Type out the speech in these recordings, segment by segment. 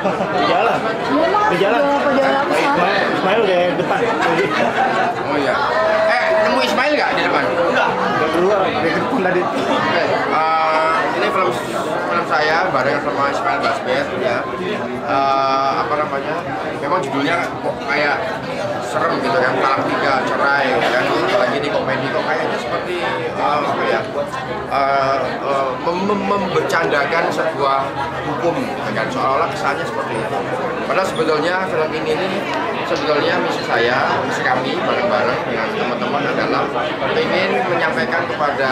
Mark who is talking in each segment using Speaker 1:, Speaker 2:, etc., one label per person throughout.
Speaker 1: Di jalan. Di jalan. Ismail, Ismail udah depan.
Speaker 2: Oh iya. Eh, nemu Ismail nggak di depan?
Speaker 1: Udah keluar dari depan tadi.
Speaker 2: Eh, ini film film saya bareng sama Ismail Basbet ya. Eh, apa namanya? Memang judulnya kok kayak serem gitu kan, talak tiga cerai kan. Lagi di komedi kok kayaknya seperti eh, apa ya? eh, eh, mem- mem- membercandakan sebuah hukum gitu kan seolah-olah kesannya seperti itu. Padahal sebetulnya film ini nih sebetulnya misi saya, misi kami bareng-bareng dengan teman-teman adalah ingin menyampaikan kepada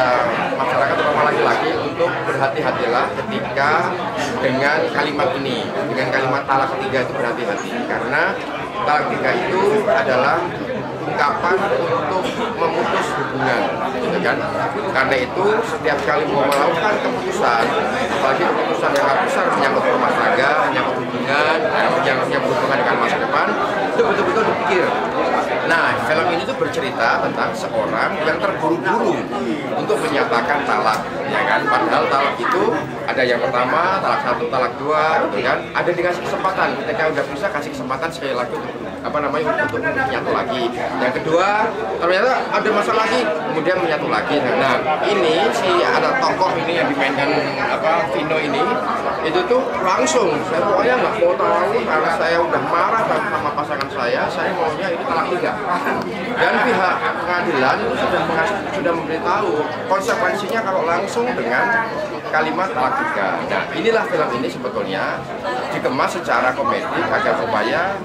Speaker 2: masyarakat terutama laki-laki untuk berhati-hatilah ketika dengan kalimat ini, dengan kalimat talak ketiga itu berhati-hati karena talak tiga itu adalah ungkapan untuk memutus hubungan kan? Karena itu setiap kali mau melakukan keputusan apalagi keputusan yang sangat besar menyangkut rumah tangga menyangkut hubungan yang yang berhubungan dengan masa depan itu betul-betul dipikir. Nah film ini tuh bercerita tentang seorang yang terburu-buru untuk menyatakan talak ya kan? Padahal talak itu ada yang pertama talak satu talak dua gitu kan? Ada dikasih kesempatan ketika udah bisa kasih kesempatan sekali lagi apa namanya untuk menyatu lagi. Yang kedua ternyata ada masalah lagi kemudian menyatu lagi. Nah ini si ada tokoh ini yang dimainkan apa Vino ini itu tuh langsung saya pokoknya nggak mau tahu karena saya udah marah sama pasangan saya saya maunya ini talak tiga dan pihak pengadilan itu sudah sudah memberitahu konsekuensinya kalau langsung dengan kalimat tiga nah inilah film ini sebetulnya dikemas secara komedi agar supaya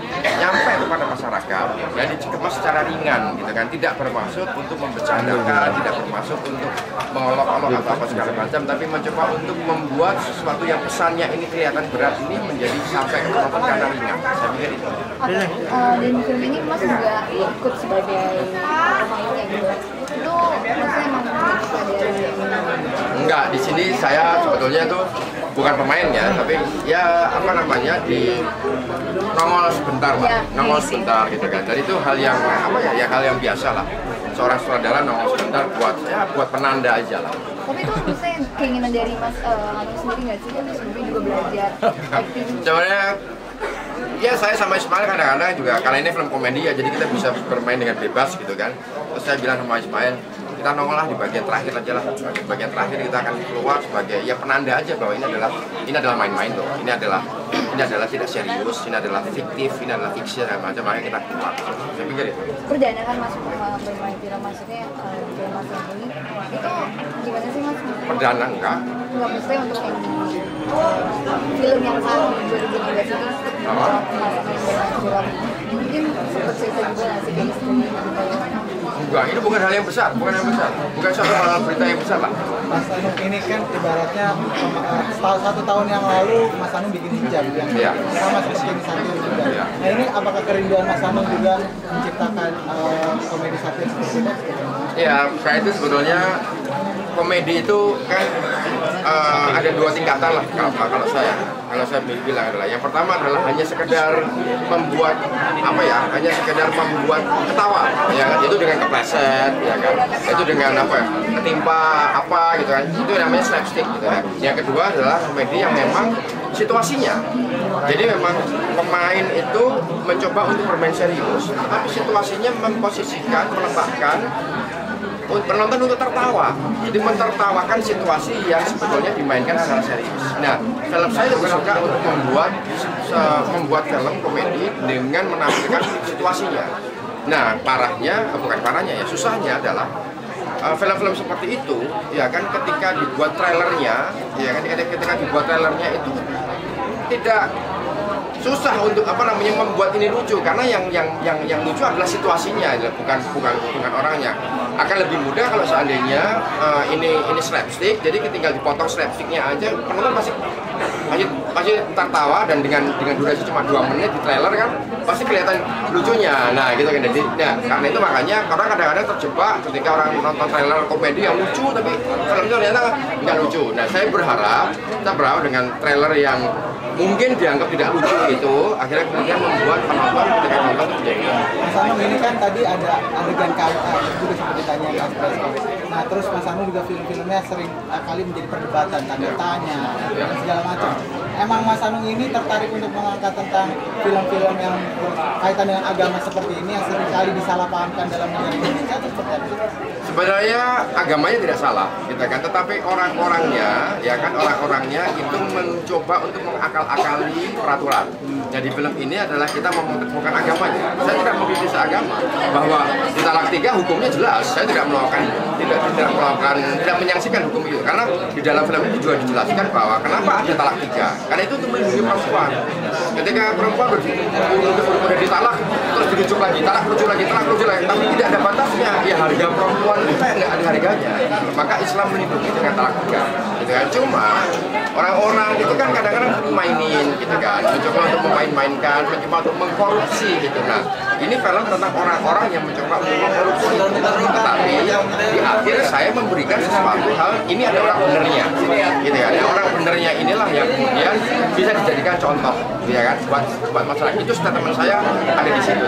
Speaker 2: nyampe kepada masyarakat dan dikemas secara ringan gitu kan. Tidak bermaksud untuk membercandakan tidak bermaksud untuk mengolok-olok atau apa segala macam tapi mencoba untuk membuat sesuatu yang pesannya ini kelihatan berat ini menjadi sampai ke karena ringan
Speaker 3: eh, dan di film ini Mas juga ikut sebagai pemainnya gitu. Itu maksudnya emang
Speaker 2: enggak di sini saya sebetulnya tuh bukan pemain ya tapi ya apa namanya di nongol sebentar lah
Speaker 3: Ya,
Speaker 2: nongol
Speaker 3: ngisi.
Speaker 2: sebentar gitu kan jadi itu hal yang apa ya ya hal yang biasa lah seorang sutradara nongol sebentar buat ya buat penanda aja lah
Speaker 3: Tapi itu maksudnya keinginan dari Mas Hanung sendiri nggak sih? Kan sebelumnya juga belajar acting.
Speaker 2: sebenarnya ya saya sama Ismail kadang-kadang juga karena ini film komedi ya jadi kita bisa bermain dengan bebas gitu kan. Terus saya bilang sama Ismail kita nongol lah di bagian terakhir aja lah di bagian terakhir kita akan keluar sebagai ya penanda aja bahwa ini adalah ini adalah main-main loh. Ini adalah ini adalah tidak serius ini adalah fiktif ini adalah fiksi dan macam makanya kita keluar. Saya pikir itu.
Speaker 3: Perdana kan Mas eh, bermain film maksudnya eh, film ini itu gimana sih Mas?
Speaker 2: perdana enggak?
Speaker 3: Nggak maksudnya untuk yang eh, film yang sama di 2013 ini
Speaker 2: Apa?
Speaker 3: Mungkin sempat cerita juga sih
Speaker 2: enggak ini bukan hal yang besar bukan yang besar bukan suatu hal berita yang besar lah
Speaker 4: Mas Anung ini kan ibaratnya eh, setahun satu tahun yang lalu Mas Anung bikin hijab yang
Speaker 2: Iya.
Speaker 4: sama bikin satu juga.
Speaker 2: Iya.
Speaker 4: Nah ini apakah kerinduan Mas Anung juga menciptakan eh, komedi satir seperti itu?
Speaker 2: Ya, saya itu sebetulnya komedi itu kan eh, ada dua tingkatan lah kalau, kalau saya kalau saya bilang adalah. Yang pertama adalah hanya sekedar membuat apa ya hanya sekedar membuat ketawa ya kan? Itu dengan kepleset ya kan? Itu dengan apa ya ketimpa apa gitu kan? Itu namanya slapstick gitu kan? Yang kedua adalah komedi yang memang situasinya. Jadi memang pemain itu mencoba untuk bermain serius tapi situasinya memposisikan meletakkan penonton untuk tertawa. Jadi mentertawakan situasi yang sebetulnya dimainkan secara serius. Nah, film saya lebih suka untuk membuat membuat film komedi dengan menampilkan situasinya. Nah, parahnya, eh, bukan parahnya ya, susahnya adalah eh, film-film seperti itu, ya kan ketika dibuat trailernya, ya kan ketika dibuat trailernya itu tidak susah untuk apa namanya membuat ini lucu. Karena yang yang yang yang lucu adalah situasinya bukan bukan bukan orangnya. Akan lebih mudah kalau seandainya eh, ini ini slapstick jadi ketinggal dipotong slapsticknya aja penonton pasti pasti pasti tertawa dan dengan dengan durasi cuma dua menit di trailer kan pasti kelihatan lucunya. Nah gitu kan. Jadi nah, karena itu makanya orang kadang-kadang terjebak ketika orang nonton trailer komedi yang lucu tapi filmnya ternyata nggak lucu. Nah saya berharap kita berharap dengan trailer yang mungkin dianggap tidak lucu itu akhirnya kemudian membuat penonton ketika nonton itu jadi
Speaker 4: Mas Anung ini kan tadi ada adegan KUA juga seperti tanya Mas. Nah terus Mas Anung juga film-filmnya sering uh, kali menjadi perdebatan tanda tanya dan segala macam. Emang Mas Anung ini tertarik untuk mengangkat tentang film-film yang berkaitan dengan agama seperti ini yang sering kali disalahpahamkan dalam negara Indonesia atau seperti apa?
Speaker 2: sebenarnya agamanya tidak salah gitu kan tetapi orang-orangnya ya kan orang-orangnya itu mencoba untuk mengakal-akali peraturan. Jadi film ini adalah kita membukan agamanya. Saya tidak mengkritisi agama bahwa di talak tiga hukumnya jelas. Saya tidak melakukan tidak tidak melakukan tidak menyaksikan hukum itu. Karena di dalam film itu juga dijelaskan bahwa kenapa ada talak tiga? Karena itu untuk melindungi perempuan. Ketika perempuan ber- untuk ditalak terus dirujuk lagi talak rujuk lagi talak rujuk lagi. Tapi tidak ada batasnya. Ya harga perempuan itu nggak ada harganya. Maka Islam melindungi dengan talak tiga gitu kan. Cuma orang-orang itu kan kadang-kadang mainin gitu kan. Mencoba untuk memain-mainkan mencoba untuk mengkorupsi gitu. Nah ini film tentang orang-orang yang mencoba untuk mengkorupsi tetapi di akhir saya memberikan sesuatu hal ini ada orang benernya gitu kan ya, orang benernya inilah yang kemudian bisa dijadikan contoh gitu ya kan buat buat masyarakat itu statement saya ada di situ